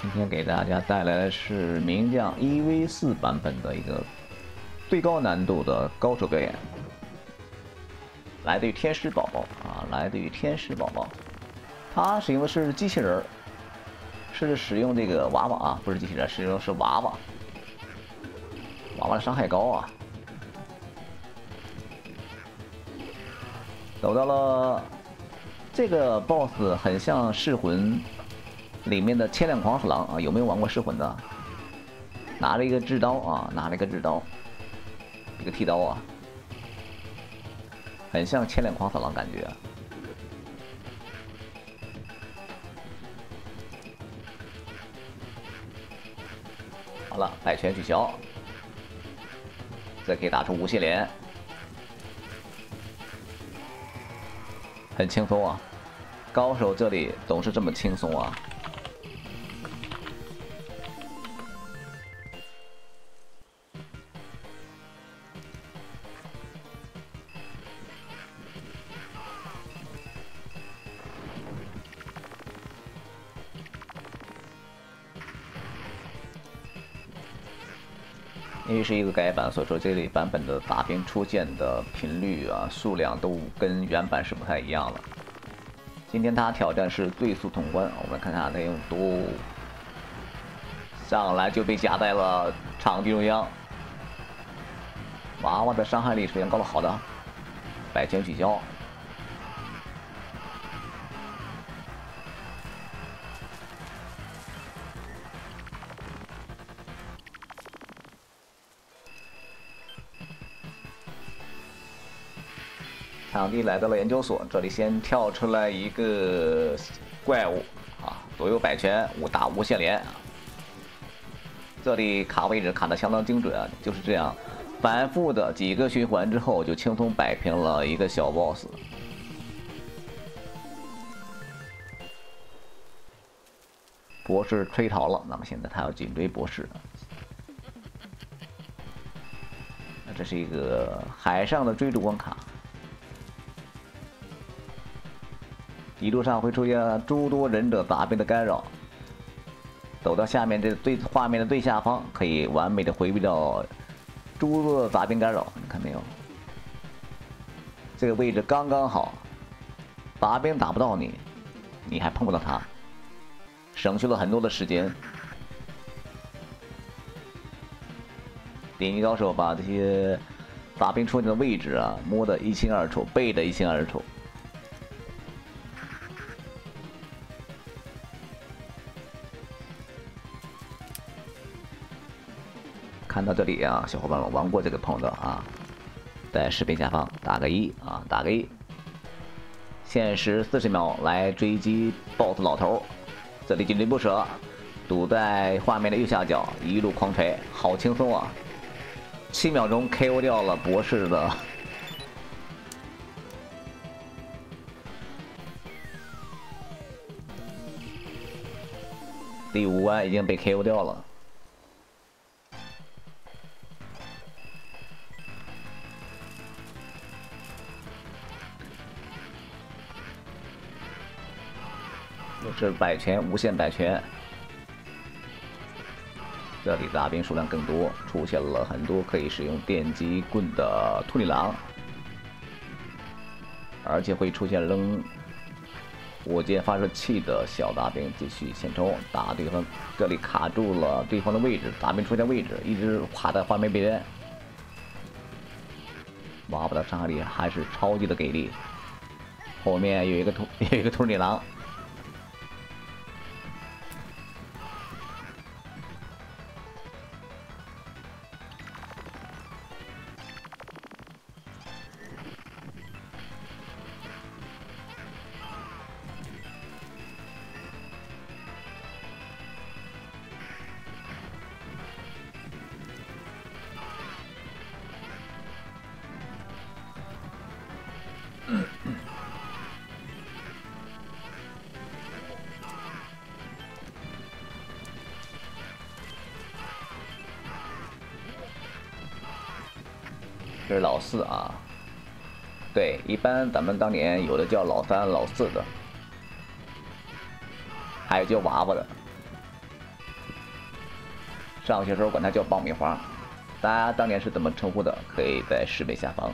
今天给大家带来的是名将一 v 四版本的一个最高难度的高手表演，来自于天使宝宝啊，来自于天使宝宝，他使用的是机器人是使用这个娃娃啊，不是机器人，使用的是娃娃，娃娃的伤害高啊，走到了这个 BOSS 很像噬魂。里面的千两狂死狼啊，有没有玩过噬魂的？拿了一个制刀啊，拿了一个制刀，一个剃刀啊，很像千两狂死狼感觉。好了，百拳取消，这可以打出无限连，很轻松啊！高手这里总是这么轻松啊！是一个改版，所以说这类版本的打兵出现的频率啊、数量都跟原版是不太一样了。今天他挑战是最速通关，我们看看他用多，上来就被夹在了场地中央。娃娃的伤害力首先高了好的，百拳取消。场地来到了研究所，这里先跳出来一个怪物啊，左右摆拳，五打无限连。这里卡位置卡的相当精准啊，就是这样，反复的几个循环之后，就轻松摆平了一个小 boss。博士吹逃了，那么现在他要紧追博士。这是一个海上的追逐关卡。一路上会出现诸多忍者杂兵的干扰，走到下面这最画面的最下方，可以完美的回避掉诸多的杂兵干扰。你看没有？这个位置刚刚好，杂兵打不到你，你还碰不到他，省去了很多的时间。顶级高手把这些杂兵出现的位置啊摸得一清二楚，背得一清二楚。看到这里啊，小伙伴们玩过这个朋友的啊，在视频下方打个一啊，打个一。限时四十秒来追击 BOSS 老头，这里紧追不舍，堵在画面的右下角，一路狂锤，好轻松啊！七秒钟 KO 掉了博士的，第五关已经被 KO 掉了。是摆拳，无限摆拳。这里杂兵数量更多，出现了很多可以使用电击棍的兔女郎，而且会出现扔火箭发射器的小大兵，继续前冲打对方。这里卡住了对方的位置，杂兵出现位置一直卡在画面边。娃娃的伤害力还是超级的给力，后面有一个兔，有一个兔女郎。老四啊，对，一般咱们当年有的叫老三、老四的，还有叫娃娃的，上学时候管他叫爆米花。大家当年是怎么称呼的？可以在视频下方，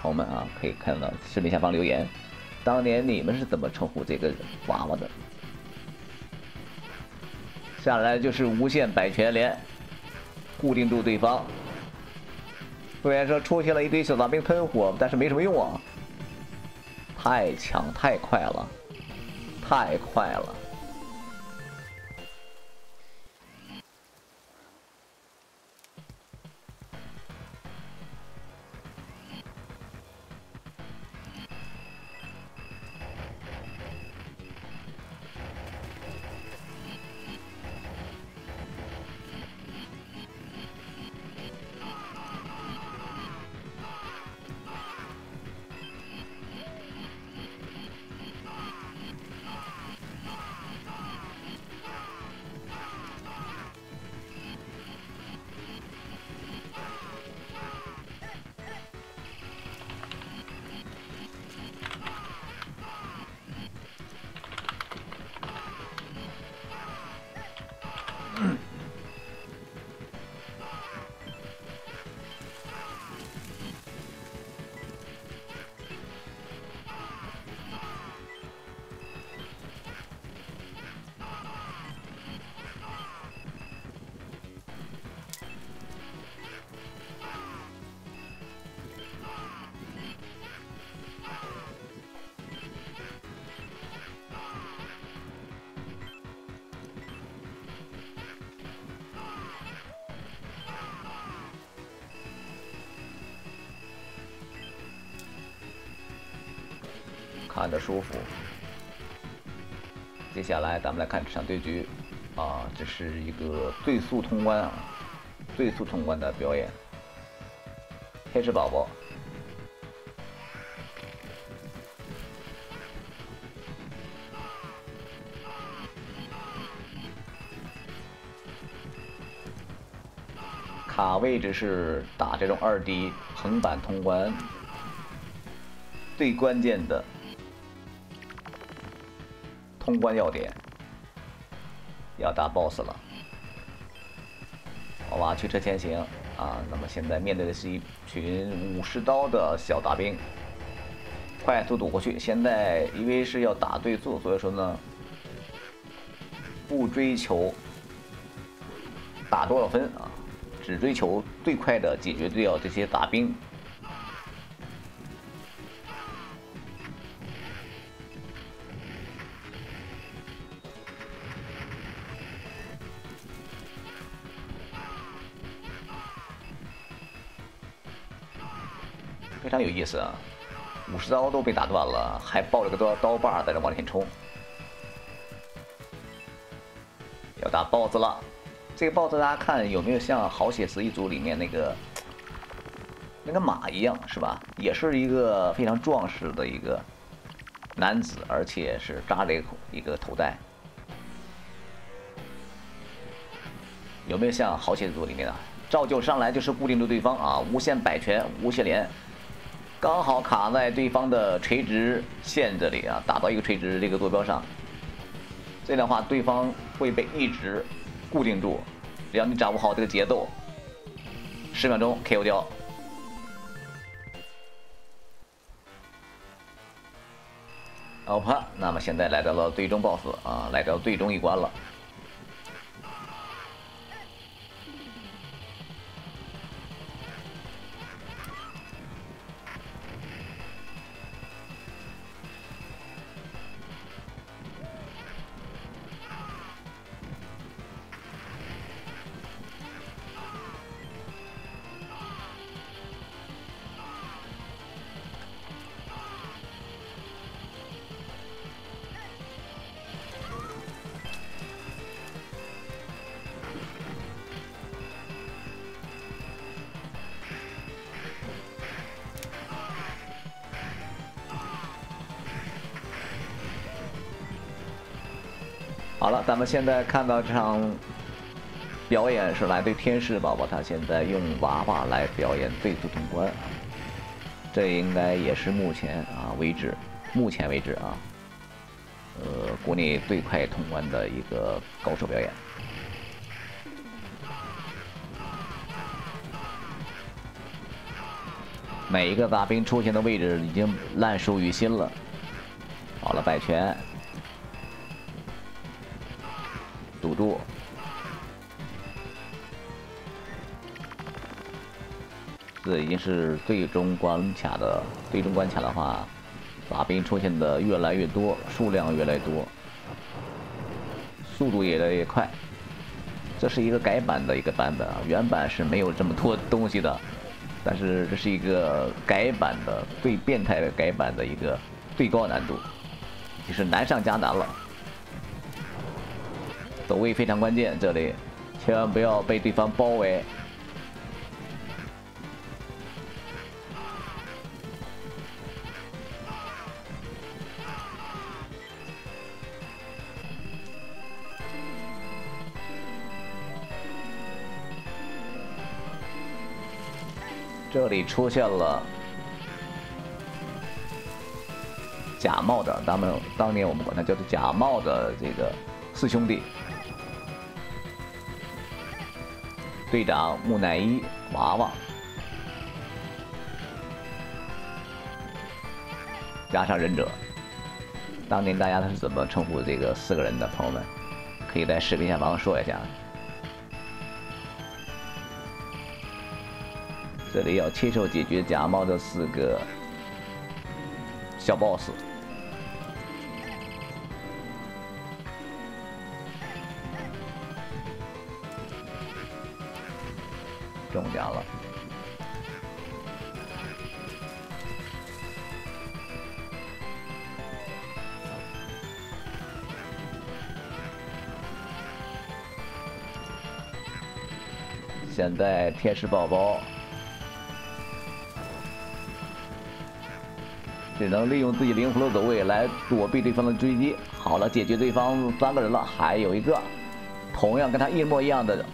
朋友们啊，可以看到视频下方留言。当年你们是怎么称呼这个娃娃的？下来就是无限百拳连，固定住对方。虽然说出现了一堆小杂兵喷火，但是没什么用啊！太强太快了，太快了。看着舒服。接下来咱们来看这场对局，啊，这是一个最速通关啊，最速通关的表演。天使宝宝，卡位置是打这种二 D 横版通关最关键的。通关要点，要打 BOSS 了。好吧驱车前行啊！那么现在面对的是一群武士刀的小大兵，快速躲过去。现在因为是要打对速，所以说呢，不追求打多少分啊，只追求最快的解决掉这些大兵。有意思啊！武士刀都被打断了，还抱着个刀刀把在这往前冲。要打 BOSS 了，这个 BOSS 大家看有没有像《好写词一组》里面那个那个马一样，是吧？也是一个非常壮实的一个男子，而且是扎着一个一个头带。有没有像《好写词一族》里面的？照旧上来就是固定住对方啊，无限摆拳，无限连。刚好卡在对方的垂直线这里啊，打到一个垂直这个坐标上，这样的话对方会被一直固定住，只要你掌握好这个节奏，十秒钟 KO 掉。OK，那么现在来到了最终 BOSS 啊，来到最终一关了。好了咱们现在看到这场表演是来自天使宝宝他现在用娃娃来表演最速通关这应该也是目前啊为止目前为止啊呃国内最快通关的一个高手表演。每一个大兵出现的位置已经烂熟于心了。好了摆拳堵住。这已经是最终关卡的最终关卡的话，大兵出现的越来越多，数量越来越多，速度也越来越快。这是一个改版的一个版本啊，原版是没有这么多东西的，但是这是一个改版的最变态的改版的一个最高难度，就是难上加难了。走位非常关键，这里千万不要被对方包围。这里出现了假冒的，咱们当年我们管它叫做假冒的这个四兄弟，队长木乃伊娃娃，加上忍者。当年大家是怎么称呼这个四个人的？朋友们，可以在视频下方说一下。这里要亲手解决假冒的四个小 boss，中奖了。现在天使宝宝。只能利用自己灵活的走位来躲避对方的追击。好了，解决对方三个人了，还有一个同样跟他一模一样的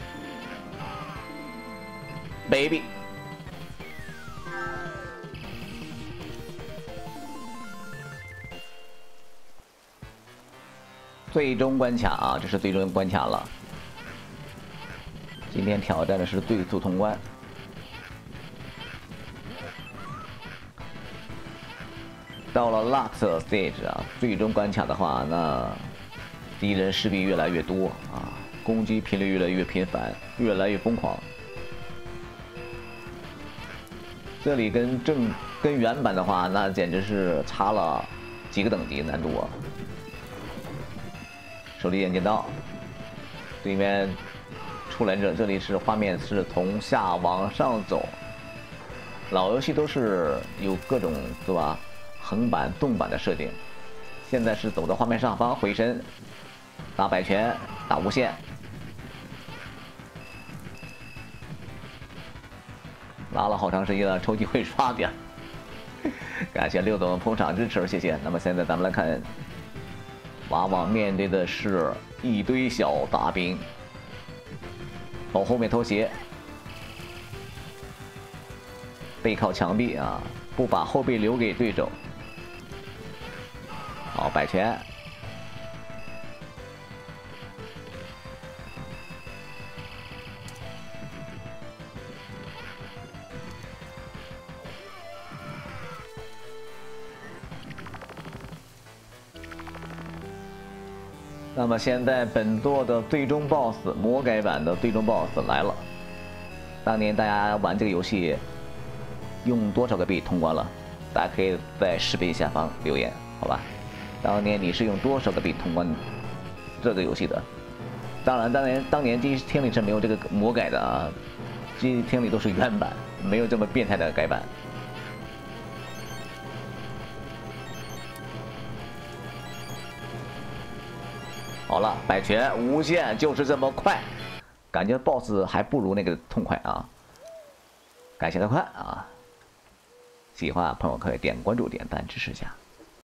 AB。最终关卡啊，这是最终关卡了。今天挑战的是最速通关。到了 last stage 啊，最终关卡的话，那敌人势必越来越多啊，攻击频率越来越频繁，越来越疯狂。这里跟正跟原版的话，那简直是差了几个等级难度啊！手里眼镜刀，对面出来者，这里是画面是从下往上走，老游戏都是有各种对吧？横版、纵版的设定，现在是走到画面上方回身，打摆拳、打无限，拉了好长时间了，抽机会刷点。感谢六总捧场支持，谢谢。那么现在咱们来看，娃娃面对的是一堆小大兵，往后面偷袭，背靠墙壁啊，不把后背留给对手。好，摆拳。那么现在本作的最终 BOSS 魔改版的最终 BOSS 来了。当年大家玩这个游戏用多少个币通关了？大家可以在视频下方留言，好吧？当年你是用多少个币通关这个游戏的？当然，当年当年第一厅里是没有这个魔改的啊，第一厅里都是原版，没有这么变态的改版。好了，摆拳无限就是这么快，感觉 BOSS 还不如那个痛快啊！感谢的快啊！喜欢朋友可以点关注、点赞支持一下。